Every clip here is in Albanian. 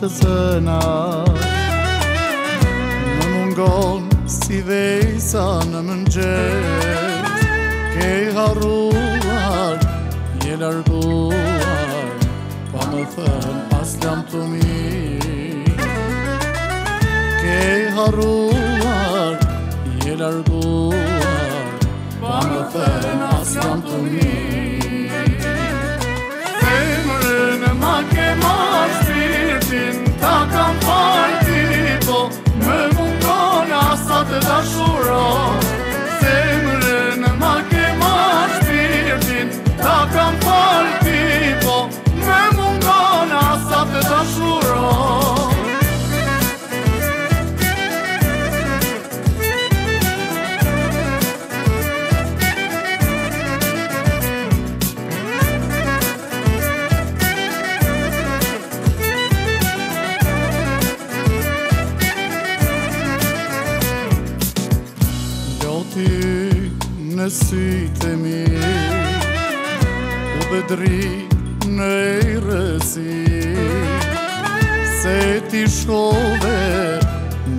të sëna Në mungon si vejsa në mëngjes Ke i harruar, je larguar Pa më thënë pas të mi Ke i harruar, je larguar Pa më thënë pas të mi Në sytë mi U bedri në rësi Se ti shkove,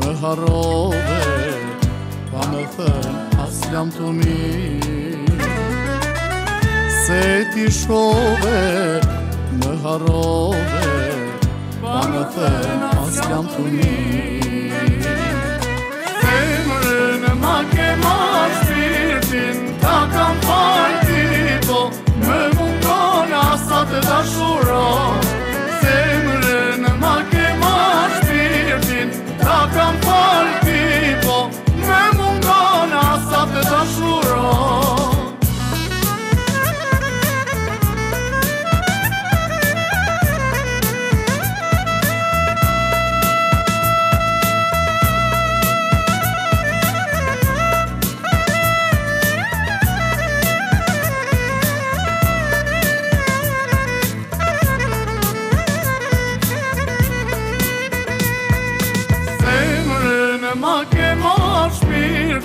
më harove Pa më thënë, as jam të mi Se ti shkove, më harove Pa më thënë, as jam të mi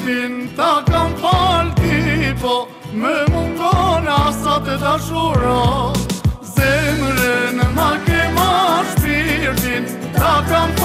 Shpirtin ta kam falë po Me mund asat e të ta shura Zemre ma kema shpirtin ta kam falë po